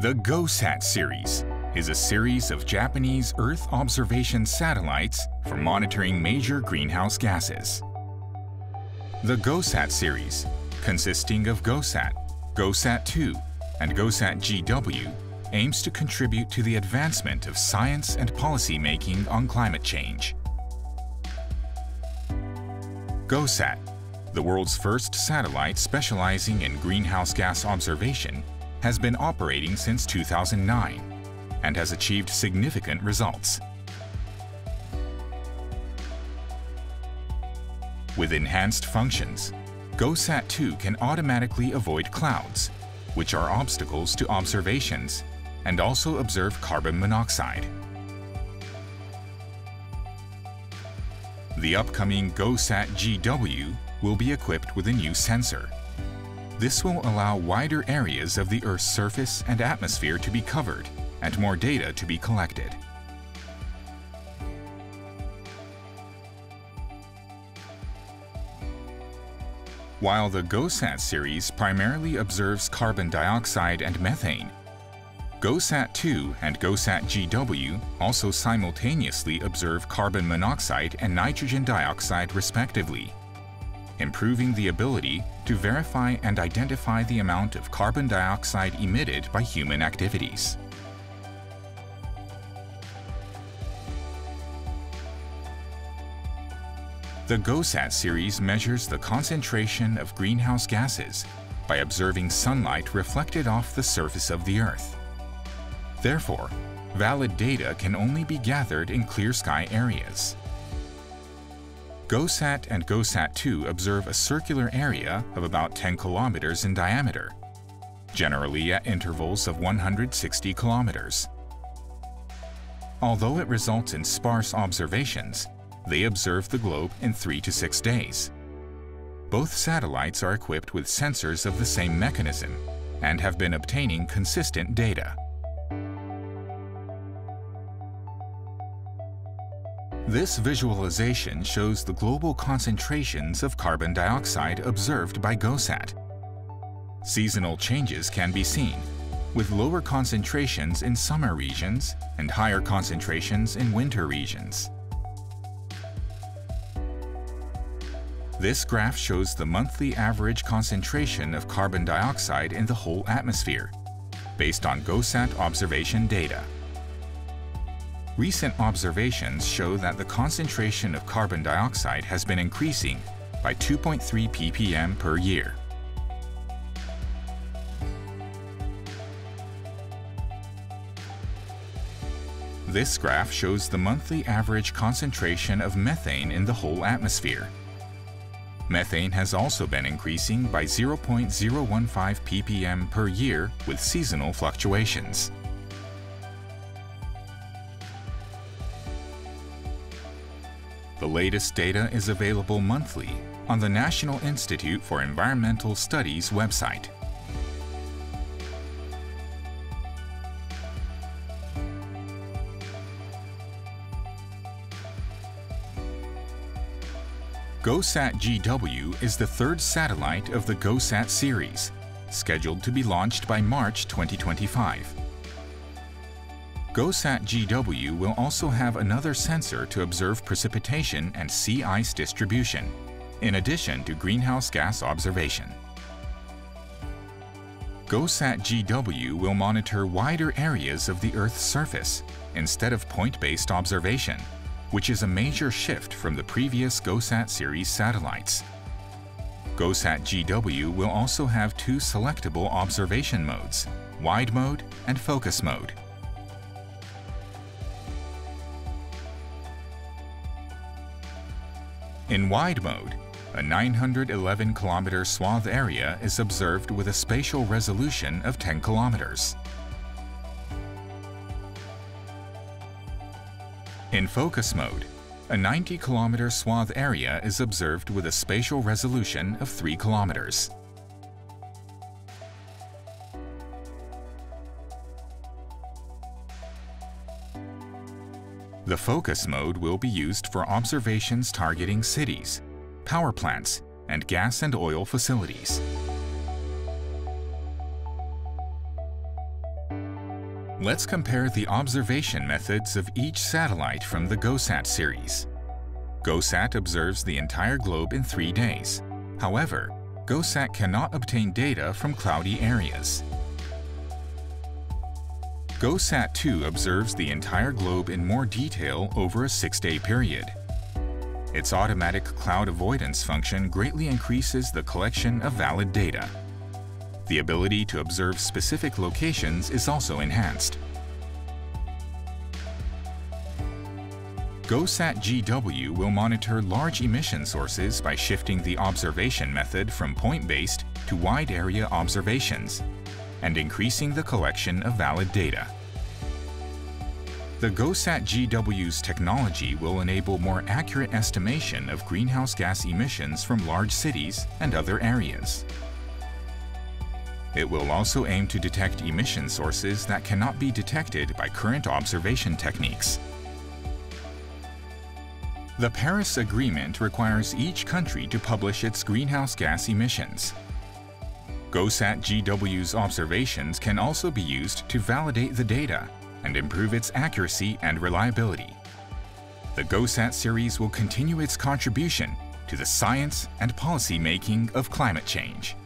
The GOSAT series is a series of Japanese Earth observation satellites for monitoring major greenhouse gases. The GOSAT series, consisting of GOSAT, GOSAT-2, and GOSAT-GW, aims to contribute to the advancement of science and policy making on climate change. GOSAT, the world's first satellite specializing in greenhouse gas observation, has been operating since 2009 and has achieved significant results. With enhanced functions, GOSAT-2 can automatically avoid clouds, which are obstacles to observations, and also observe carbon monoxide. The upcoming GOSAT-GW will be equipped with a new sensor, this will allow wider areas of the Earth's surface and atmosphere to be covered and more data to be collected. While the GOSAT series primarily observes carbon dioxide and methane, GOSAT-2 and GOSAT-GW also simultaneously observe carbon monoxide and nitrogen dioxide respectively improving the ability to verify and identify the amount of carbon dioxide emitted by human activities. The GOSAT series measures the concentration of greenhouse gases by observing sunlight reflected off the surface of the Earth. Therefore, valid data can only be gathered in clear sky areas. GOSAT and GOSAT-2 observe a circular area of about 10 kilometers in diameter, generally at intervals of 160 kilometers. Although it results in sparse observations, they observe the globe in three to six days. Both satellites are equipped with sensors of the same mechanism and have been obtaining consistent data. This visualization shows the global concentrations of carbon dioxide observed by GOSAT. Seasonal changes can be seen, with lower concentrations in summer regions and higher concentrations in winter regions. This graph shows the monthly average concentration of carbon dioxide in the whole atmosphere, based on GOSAT observation data. Recent observations show that the concentration of carbon dioxide has been increasing by 2.3 ppm per year. This graph shows the monthly average concentration of methane in the whole atmosphere. Methane has also been increasing by 0.015 ppm per year with seasonal fluctuations. The latest data is available monthly on the National Institute for Environmental Studies website. GOSAT-GW is the third satellite of the GOSAT series, scheduled to be launched by March 2025. GOSAT-GW will also have another sensor to observe precipitation and sea ice distribution, in addition to greenhouse gas observation. GOSAT-GW will monitor wider areas of the Earth's surface instead of point-based observation, which is a major shift from the previous GOSAT series satellites. GOSAT-GW will also have two selectable observation modes, wide mode and focus mode. In wide mode, a 911 kilometer swath area is observed with a spatial resolution of 10 kilometers. In focus mode, a 90 kilometer swath area is observed with a spatial resolution of 3 kilometers. The focus mode will be used for observations targeting cities, power plants, and gas and oil facilities. Let's compare the observation methods of each satellite from the GOSAT series. GOSAT observes the entire globe in three days. However, GOSAT cannot obtain data from cloudy areas. GOSAT-2 observes the entire globe in more detail over a six-day period. Its automatic cloud avoidance function greatly increases the collection of valid data. The ability to observe specific locations is also enhanced. GOSAT GW will monitor large emission sources by shifting the observation method from point-based to wide-area observations and increasing the collection of valid data. The GOSAT GW's technology will enable more accurate estimation of greenhouse gas emissions from large cities and other areas. It will also aim to detect emission sources that cannot be detected by current observation techniques. The Paris Agreement requires each country to publish its greenhouse gas emissions. GOSAT GW's observations can also be used to validate the data and improve its accuracy and reliability. The GOSAT series will continue its contribution to the science and policy making of climate change.